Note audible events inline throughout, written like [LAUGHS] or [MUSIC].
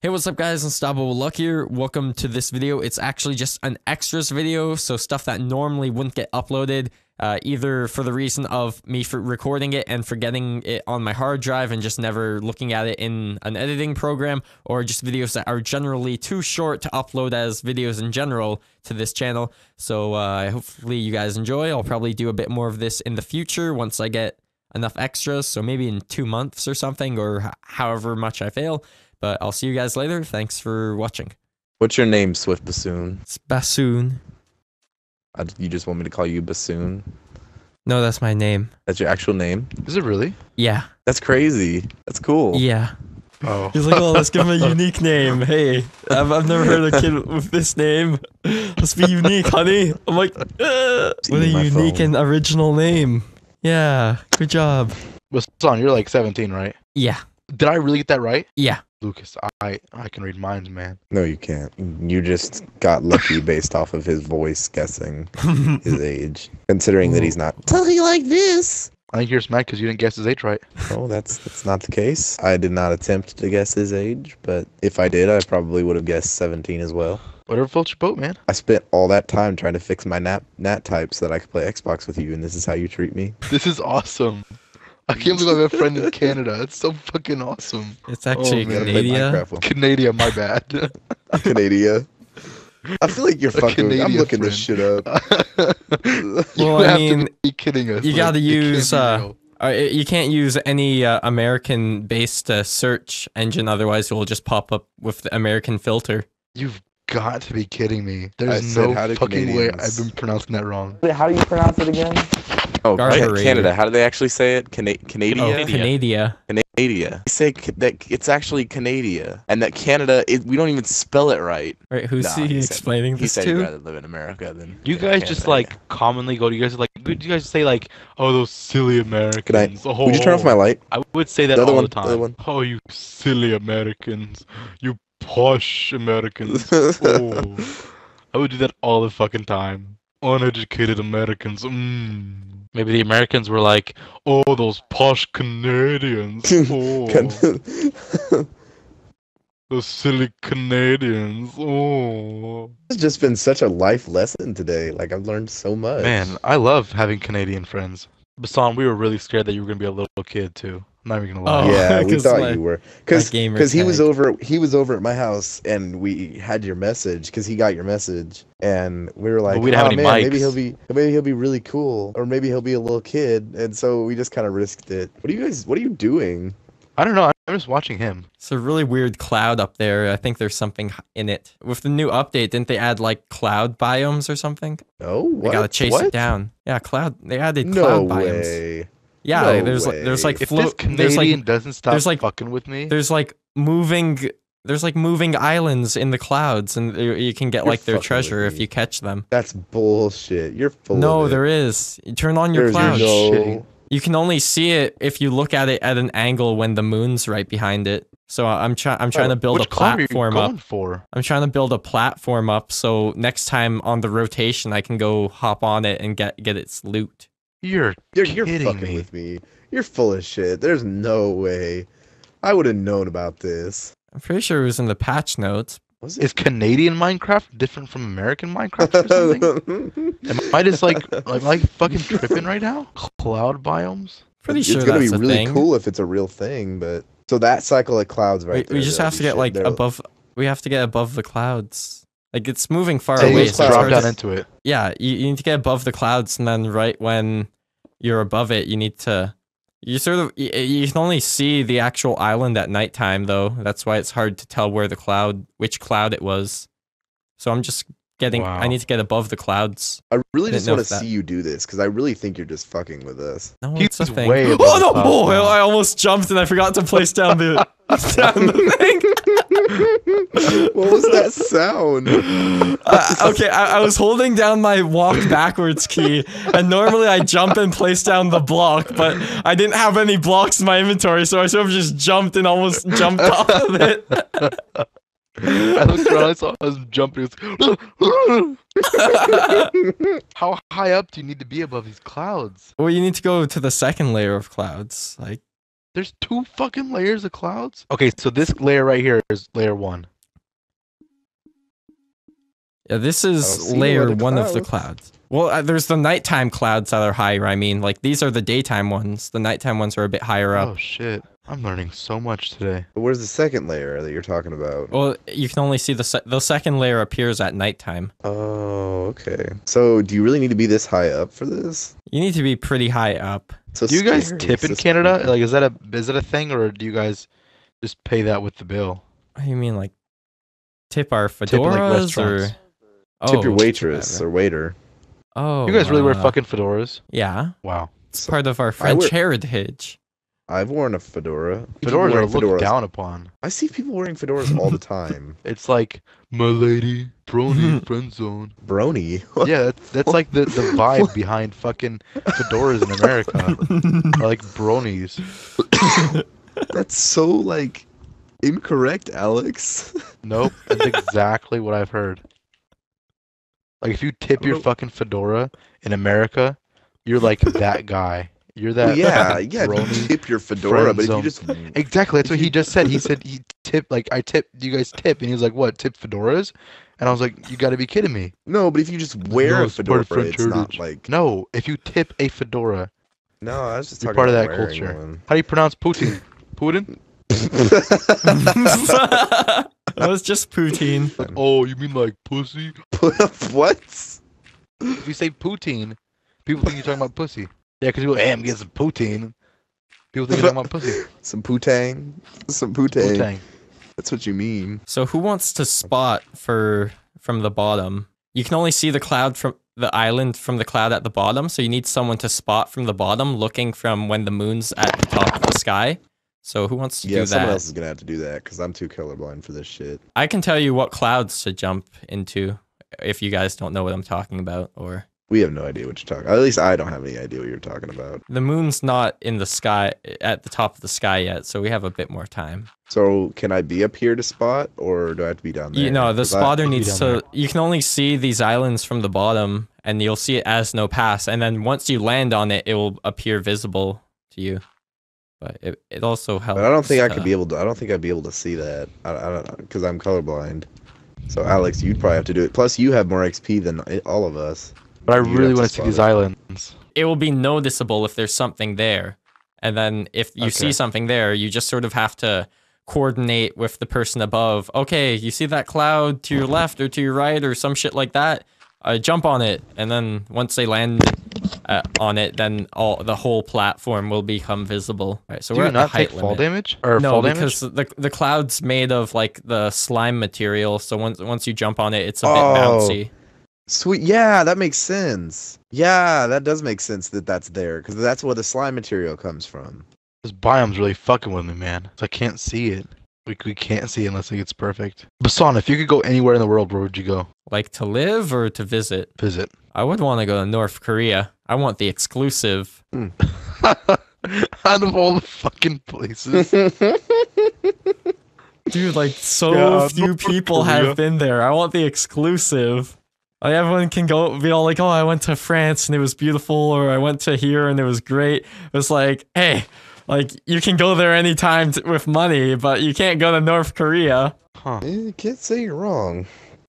Hey, what's up guys? Unstoppable Luck here. Welcome to this video. It's actually just an extras video, so stuff that normally wouldn't get uploaded, uh, either for the reason of me for recording it and forgetting it on my hard drive and just never looking at it in an editing program, or just videos that are generally too short to upload as videos in general to this channel. So uh, hopefully you guys enjoy. I'll probably do a bit more of this in the future once I get enough extras, so maybe in two months or something, or however much I fail. But I'll see you guys later. Thanks for watching. What's your name, Swift Bassoon? It's Bassoon. Uh, you just want me to call you Bassoon? No, that's my name. That's your actual name? Is it really? Yeah. That's crazy. That's cool. Yeah. Oh. He's like, oh, let's give him a unique name. Hey, I've, I've never heard a kid with this name. Let's be unique, honey. I'm like, "Uh, what a unique phone. and original name. Yeah. Good job. But son, you're like 17, right? Yeah. Did I really get that right? Yeah. Lucas, I I can read minds, man. No, you can't. You just got lucky [LAUGHS] based off of his voice guessing [LAUGHS] his age. Considering that he's not talking like this. I think you're just mad because you didn't guess his age right. [LAUGHS] Oh, that's that's not the case. I did not attempt to guess his age, but if I did, I probably would have guessed 17 as well. Whatever floats your boat, man. I spent all that time trying to fix my nat nat type so that I could play Xbox with you, and this is how you treat me. This is awesome. I can't believe I have a friend in Canada. It's so fucking awesome. It's actually man. Gotta play Canada. Minecraft with Canada, my bad. [LAUGHS] Canada. I feel like you're A fucking. I'm Canadian looking this shit up. [LAUGHS] you Well, I mean, to be kidding us. you like, gotta use, uh. Uh, you can't use any uh, American-based uh, search engine, otherwise it will just pop up with the American filter. You've got to be kidding me. There's said, no how do fucking way I've been pronouncing that wrong. How do you pronounce it again? Oh, Carburetor. Canada. How do they actually say it? Cana- Canada. Oh, Canada. Canada. They say that it's actually Canada, and that Canada. It, we don't even spell it right. Right, who's Nah, he, he said- explaining He this said he'd rather live in America than. You than guys just like yeah. commonly go. To you guys like. Do you guys say like, oh, those silly Americans? Oh, Would you turn off my oh. light? I would say that The other all one- the the other time. one. Oh, you silly Americans. You posh Americans. [LAUGHS] oh. I would do that all the fucking time. Uneducated Americans. Mm. Maybe the Americans were like, oh, those posh Canadians. [LAUGHS] Oh, [LAUGHS] those silly Canadians. Oh. It's just been such a life lesson today. Like I've learned so much. Man, I love having Canadian friends. Basan, we were really scared that you were gonna be a little kid too. I'm not even gonna oh, lie. Oh. yeah, we [LAUGHS] thought my- you were because because he was over he was over at my house and we had your message because he got your message and we were like, we didn't have oh, any man, maybe he'll be maybe he'll be really cool or maybe he'll be a little kid and so we just kind of risked it. What are you guys? What are you doing? I don't know. I'm just watching him. It's a really weird cloud up there. I think there's something in it. With the new update, didn't they add like cloud biomes or something? No, They gotta chase what? it down. Yeah, cloud. They added No cloud biomes. way. Yeah, No there's like there's way. like If float. this There's Canadian like doesn't stop there's like- fucking with me, there's like moving. There's like moving islands in the clouds, and you can get You're like their treasure if you catch them. That's bullshit. You're full No, there is. You turn on your There's cloud. no-. You can only see it if you look at it at an angle when the moon's right behind it. So uh, I'm trying. I'm trying to oh, build a cloud are you platform up. for? I'm trying to build a platform up so next time on the rotation I can go hop on it and get get its loot. You're You're, you're fucking me. with me. You're full of shit. There's no way. I would have known about this. I'm pretty sure it was in the patch notes. Was Is Canadian Minecraft different from American Minecraft or something? [LAUGHS] Am I just like, am I fucking tripping right now? Cloud biomes? Pretty it's sure gonna that's be a really thing. cool if it's a real thing, but so that cycle of clouds right we, there. we just have to get shit. like There'll- above. We have to get above the clouds. Like it's moving far So So away. So drop down to- into it. yeah, you, you need to get above the clouds, and then right when you're above it, you need to. You sort of you, you can only see the actual island at nighttime, though. That's why it's hard to tell where the cloud, which cloud it was. So I'm just getting. I need to get above the clouds. I really just want to that- see you do this because I really think you're just fucking with us. No, He's it's a thing. way oh, above oh no! clouds Oh. I almost jumped and I forgot to place down the [LAUGHS] down the [LAUGHS] thing. [LAUGHS] what was that sound? Uh, okay, I, I was holding down my walk backwards key, and normally I jump and place down the block, but I didn't have any blocks in my inventory, so I sort of just jumped and almost jumped off of it. [LAUGHS] I looked around, I saw I was jumping. [LAUGHS] How high up do you need to be above these clouds? well, you need to go to the second layer of clouds. Like, There's two fucking layers of clouds. Okay, so this layer right here is layer one. Yeah, this is layer other one of the clouds. clouds. Well, uh, there's the nighttime clouds that are higher. I mean, like these are the daytime ones. The nighttime ones are a bit higher up. Oh shit! I'm learning so much today. But where's the second layer that you're talking about? Well, you can only see the se- the second layer appears at nighttime. Oh, okay. So, do you really need to be this high up for this? You need to be pretty high up. So Do you guys scary. tip in Canada? spooky. Like, is that a is that a thing, or do you guys just pay that with the bill? What do you mean, like tip our in, like, fedoras or? restaurants. tip your Oh, waitress or waiter. Oh, you guys really wear uh, fucking fedoras? Yeah, Wow. it's So- part of our French wear- heritage. I've worn a fedora. Fedoras are looked fedoras. down upon. I see people wearing fedoras all the time. [LAUGHS] It's like, my lady, brony, [LAUGHS] friend zone. Brony. [LAUGHS] Yeah, that's, that's like the, the vibe behind fucking fedoras in America. Are like bronies. [COUGHS] That's so like incorrect, Alex. Nope, that's exactly what I've heard. Like if you tip your fucking fedora in America, you're like that guy. You're that Well, yeah, [LAUGHS] yeah. You tip your fedora, but if you just Exactly, that's what he just said. He said he tip like I tip. You guys tip? And he was like, "What tip fedoras?" And I was like, "You got to be kidding me!" no, but if you just wear No, a fedora, of French it's not like No, if you tip a fedora, no. I was just You're talking part of that culture. one. how do you pronounce Putin? Putin? [LAUGHS] that was just poutine. Oh, you mean like pussy? [LAUGHS] what? If you say poutine, people think you're talking about pussy. Yeah, because you go, "Hey, I'm getting some poutine." People think you're talking about pussy. [LAUGHS] Some putang? Some putang. Putang. That's what you mean. So who wants to spot for from the bottom? You can only see the cloud from the island from the cloud at the bottom, so you need someone to spot from the bottom, looking from when the moon's at the top of the sky. So who wants to Yeah, do someone that? else is gonna have to do that because I'm too colorblind for this shit. I can tell you what clouds to jump into if you guys don't know what I'm talking about or We have no idea what you're talking. At least I don't have any idea what you're talking about. the moon's not in the sky at the top of the sky yet, so we have a bit more time. So can I be up here to spot, or do I have to be down there? You know, the spotter be needs down to. You can only see these islands from the bottom, and you'll see it as no pass. And then once you land on it, it will appear visible to you. But it, it also helps. But I don't think I uh, could be able to. I don't think I'd be able to see that. I, I don't know because I'm colorblind. So Alex, you'd probably have to do it. Plus, you have more XP than all of us. But I really want to see these it. islands. It will be noticeable if there's something there, and then if you see something there, you just sort of have to coordinate with the person above. Okay, you see that cloud to your left or to your right or some shit like that. Uh, jump on it, and then once they land uh, on it, then all the whole platform will become visible. Right, so Do we're you at the not height take fall limit. damage or No, fall damage? because the the cloud's made of like the slime material. So once once you jump on it, it's a bit Oh. bouncy. Sweet. Yeah, that makes sense. Yeah, that does make sense that that's there because that's where the slime material comes from. This biome's really fucking with me, man. I can't see it. We, we can't see it unless it gets perfect. Basan, if you could go anywhere in the world, where would you go? Like to live or to visit. Visit. I would want to go to North Korea. I want the exclusive. Hmm. [LAUGHS] Out of all the fucking places. Dude, like so Yeah, few North people Korea. have been there. I want the exclusive. Like everyone can go be all like, "Oh, I went to France and it was beautiful," or "I went to here and it was great." It's like, hey, like you can go there anytime t- with money, but you can't go to North Korea Huh. You can't say you're wrong.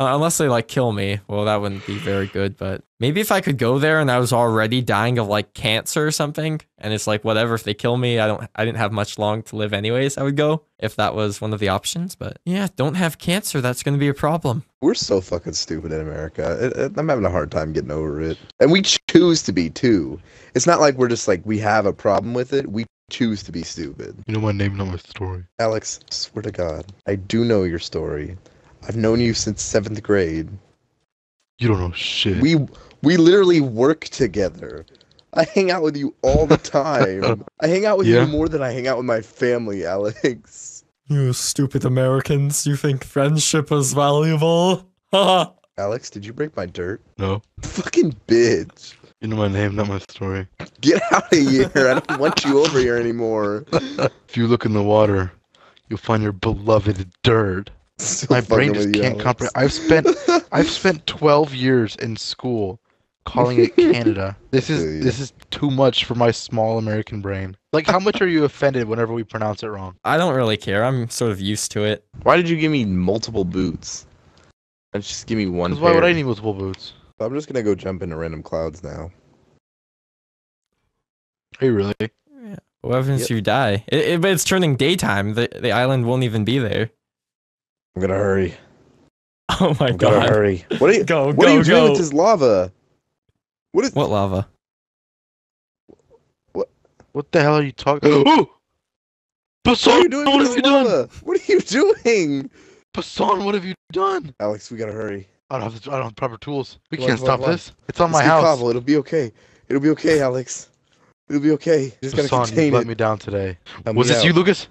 Uh, unless they like kill me. Well, that wouldn't be very good. But maybe if I could go there and I was already dying of like cancer or something, and it's like whatever. If they kill me, I don't. I didn't have much long to live anyways. I would go if that was one of the options. But yeah, don't have cancer. That's going to be a problem. We're so fucking stupid in America. It, it- I'm having a hard time getting over it, and we choose to be too. It's not like we're just like we have a problem with it. We choose to be stupid. You know my name, not my story. Alex, swear to God, I do know your story. I've known you since seventh grade. You don't know shit. We we literally work together. I hang out with you all the [LAUGHS] time. I hang out with Yeah. you more than I hang out with my family, Alex. You stupid Americans! You think friendship is valuable? [LAUGHS] Alex, did you break my dirt? no. Fucking bitch. You know my name, not my story. Get out of here. I don't [LAUGHS] want you over here anymore. If you look in the water, you'll find your beloved dirt. Still My brain just can't Alex. comprehend. I've spent [LAUGHS] I've spent 12 years in school calling it Canada. This feel is you. this is too much for my small American brain. Like, how much are you offended whenever we pronounce it wrong? I don't really care. I'm sort of used to it. Why did you give me multiple boots? And just give me one. Because why would. I need multiple boots? I'm just gonna go jump into random clouds now. Are you really? What happens Yep. if you die? It, it, but it's turning daytime. The the island won't even be there. I'm gonna hurry. [LAUGHS] Oh my I'm gonna hurry. What are you? Go, what go, are you doing with this lava? What is? What lava? What What the hell are you talking? [GASPS] oh, What are you doing what with have this you done? What are you [LAUGHS] doing? Bassan, what have you done? Alex, we gotta hurry. I don't have the, I don't have proper tools. We Come can't on, stop come on. this. It's on my Let's get house. Cobble. It'll be okay. It'll be okay, Alex. It'll be okay. You Just gotta Bassan, you contain let it. me down today. Help Was me this you, Lucas?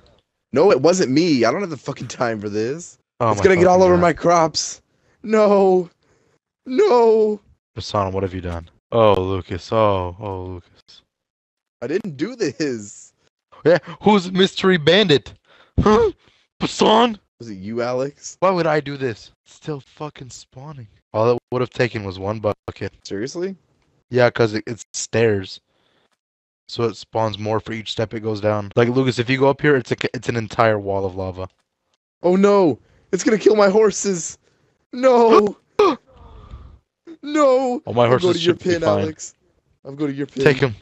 No, it wasn't me. I don't have the fucking time for this. Oh it's gonna get all over God. my crops. No. No. Bassan, what have you done? Oh, Lucas. Oh, oh, Lucas. I didn't do this. Yeah, who's mystery bandit? Huh? Bassan? Was it you, Alex? Why would I do this? It's still fucking spawning. All it would have taken was one bucket. Seriously? Yeah, because it, it's stairs. So it spawns more for each step it goes down. Like Lucas, if you go up here, it's a, it's an entire wall of lava. Oh no! It's gonna kill my horses. No. [GASPS] no. Oh, my I'll go horses to your should be pin, fine. Alex. I'm going to your pin. Take him.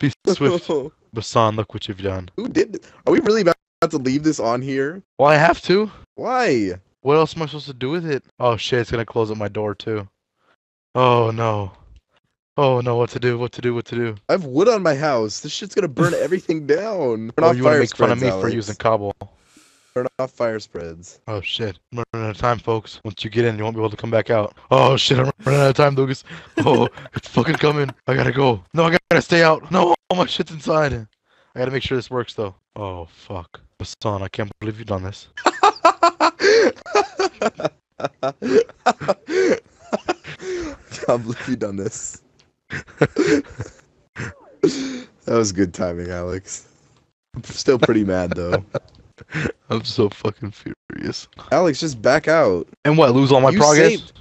Be [LAUGHS] swift. Basan, look what you've done. Who did? th- Are we really about to leave this on here? Well, I have to. Why? What else am I supposed to do with it? Oh shit, it's gonna close up my door too. Oh no. Oh no, what to do? What to do? What to do? I have wood on my house. This shit's gonna burn [LAUGHS] everything down. Turn Oh, you wanna fire make fun of spreads, me for using cobble? Turn off fire spreads. Oh shit, I'm running out of time, folks. Once you get in, you won't be able to come back out. Oh shit, I'm running out of time, Lucas. Oh, [LAUGHS] it's fucking coming. I gotta go. No, I gotta stay out. No, all my shit's inside. I gotta make sure this works though. Oh fuck. Hassan, I can't believe you've done this. [LAUGHS] Can't believe you done this. [LAUGHS] that was good timing, Alex. I'm still pretty mad though. I'm so fucking furious. Alex, just back out. And what? Lose all my You progress? saved-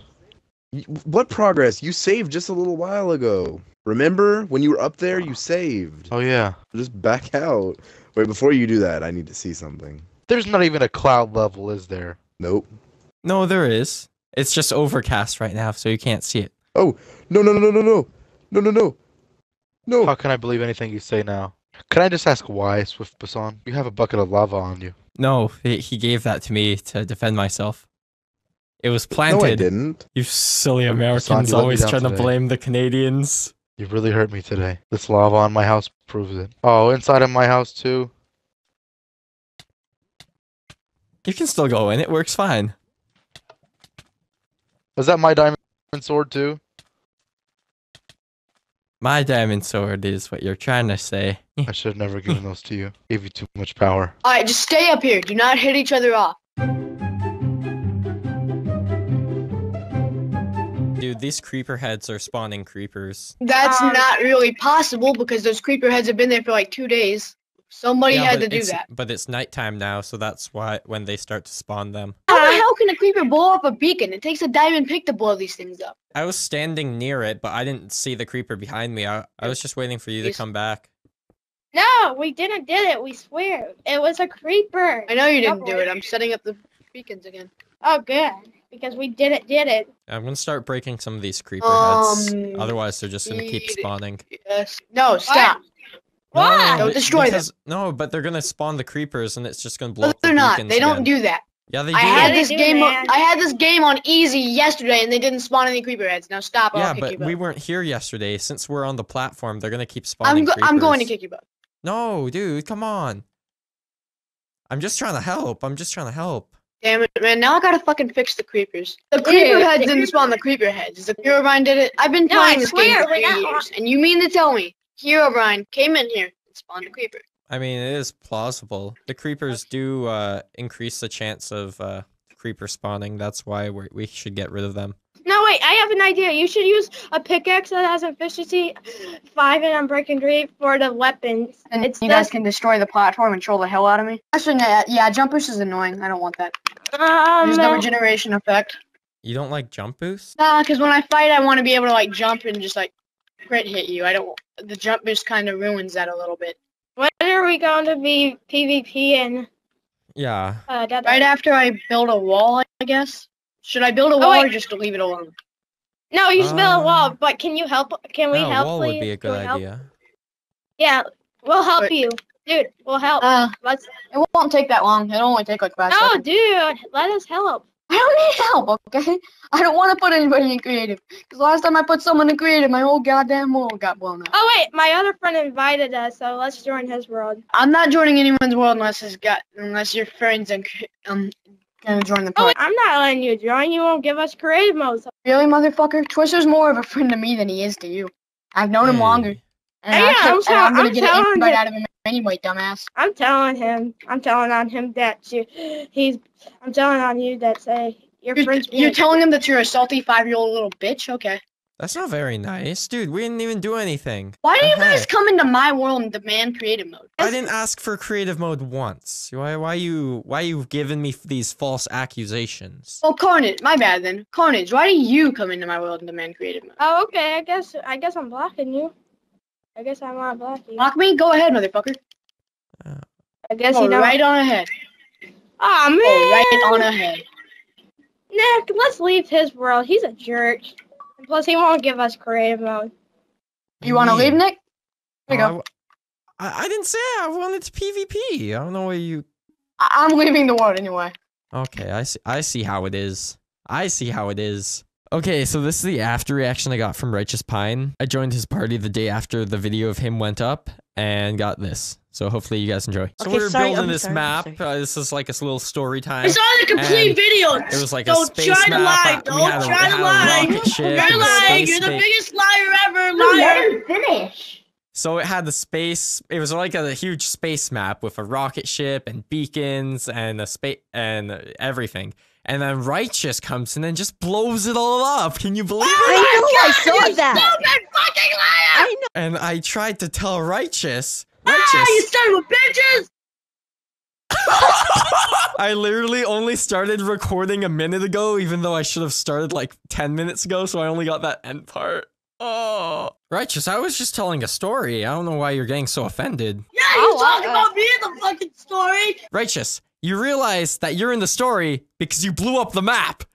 What progress? You saved just a little while ago. Remember when you were up there? You saved. Oh yeah. Just back out. Wait, before you do that, I need to see something. There's not even a cloud level, is there? Nope. No, there is. It's just overcast right now, so you can't see it. No, no, no, no, no, no, no, no, no, no. How can I believe anything you say now? Can I just ask why, Swift Basan? You have a bucket of lava on you. No, he, he gave that to me to defend myself. It was planted. No, I didn't. you silly Americans always trying to blame the Canadians. You really hurt me today. This lava on my house proves it. Oh, inside of my house too. You can still go in. It works fine. Is that my diamond sword too? My diamond sword is what you're trying to say. I should have never given those to you. [LAUGHS] Gave you too much power. Alright, just stay up here. Do not hit each other off. Dude, these creeper heads are spawning creepers. That's Um, not really possible because those creeper heads have been there for like two days. Somebody Yeah, had to do that. But it's nighttime now, so that's why when they start to spawn them. How the hell can a creeper blow up a beacon? It takes a diamond pick to blow these things up. I was standing near it, but I didn't see the creeper behind me. I, I was just waiting for you to come back. No, we didn't did it. We swear. It was a creeper. I know you didn't do it. I'm setting up the beacons again. Oh, good. Because we didn't did it. I'm gonna start breaking some of these creeper heads. Um, Otherwise, they're just gonna keep spawning. Yes. No, stop. Why? Don't be- destroy them. No, but they're gonna spawn the creepers, and it's just gonna blow No, up the they're not. beacons They don't again. do that. Yeah, they do. I had this do, game. man. I had this game on easy yesterday, and they didn't spawn any creeper heads. Now stop. yeah, I'll kick but you we weren't here yesterday. Since we're on the platform, they're gonna keep spawning I'm go- I'm going to kick you both. No, dude, come on. I'm just trying to help. I'm just trying to help. Damn it, man! Now I gotta fucking fix the creepers. The creeper Dude, heads the didn't spawn the creeper heads. The Herobrine did it. I've been No, I playing this game for three years, and you mean to tell me Herobrine came in here and spawned a creeper? I mean, it is plausible. The creepers do uh, increase the chance of uh, creeper spawning. That's why we we should get rid of them. No, wait. I have an idea. You should use a pickaxe that has efficiency five and unbreaking three for the weapons. And It's you guys can destroy the platform and troll the hell out of me. Actually, nah, yeah, jump boost is annoying. I don't want that. Um, There's no regeneration effect. You don't like jump boost? Nah, because when I fight, I want to be able to like jump and just like crit hit you. I don't. The jump boost kind of ruins that a little bit. When are we going to be PvP and Yeah. uh, Dead Right after I build a wall, I guess. Should I build a wall or Oh, wait. just leave it alone? No, you should build a wall, Um, but can you help? Can we Oh, help? wall please? would be a Can we good help? idea. Yeah, we'll help But- you, dude. We'll help. Uh, Let's. it won't take that long. It'll only take like five No, seconds. dude, let us help. I don't need help, okay? I don't want to put anybody in creative. Because last time I put someone in creative, my whole goddamn world got blown up. Oh wait, my other friend invited us, so let's join his world. I'm not joining anyone's world unless it's got unless your friends and um gonna join the Oh, party. wait, I'm not letting you join. You won't give us creative mode. So. Really, motherfucker? Twister's more of a friend to me than he is to you. I've known him longer. And, Hey, I yeah, can't- I'm and I'm gonna I'm get an telling out of him anyway, dumbass. I'm telling him. I'm telling on him that you, he's. I'm telling on you that say your You're, friends. you're telling him that you're a salty five-year-old little bitch? Okay. That's not very nice. Dude, we didn't even do anything. Why do you The guys heck? come into my world and demand creative mode? I didn't ask for creative mode once. Why why you why you giving me these false accusations? Oh, Carnage. My bad then. Carnage, why do you come into my world and demand creative mode? Oh, okay. I guess. I guess I'm blocking you. I guess I'm not blocking. you. Mock me? Go ahead, motherfucker. Uh, I guess Go you don't. right on ahead. Oh man. Go right on ahead. Nick, let's leave his world. He's a jerk. And plus, he won't give us creative mode. You want to leave, Nick? There you Oh, go. I, I didn't say I wanted to PvP. I don't know where you. I- I'm leaving the world anyway. Okay, I see. I see how it is. I see how it is. Okay, so this is the after reaction I got from Righteous Pine. I joined his party the day after the video of him went up and got this. So hopefully you guys enjoy. So Okay, we're sorry, building I'm this sorry, map. Uh, this is like a little story time. It's not a complete video. It was like Don't space try to lie. uh, Don't had a- try to lie. rocket ship You're and lying. space You're the biggest liar ever. Let Liar. him finish. So it had the space. It was like a huge space map with a rocket ship and beacons and a space and everything. And then Righteous comes in and just blows it all up. Can you believe it? I know, I saw You that. stupid fucking liar. I know. And I tried to tell Righteous. Ah, you Righteous. son of bitches. [LAUGHS] [LAUGHS] I literally only started recording a minute ago, even though I should have started like 10 minutes ago, so I only got that end part. Oh. Righteous, I was just telling a story. I don't know why you're getting so offended. Yeah, you Oh, talk uh, about me in the fucking story. Righteous, you realize that you're in the story because you blew up the map.